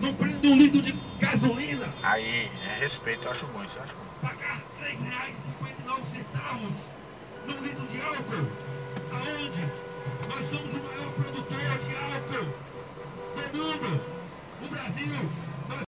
não prende um litro de gasolina. Aí, é respeito, eu acho bom isso, eu acho bom. Pagar R$ 3,59 num litro de álcool. Aonde? Nós somos o maior produtor de álcool do mundo. no Brasil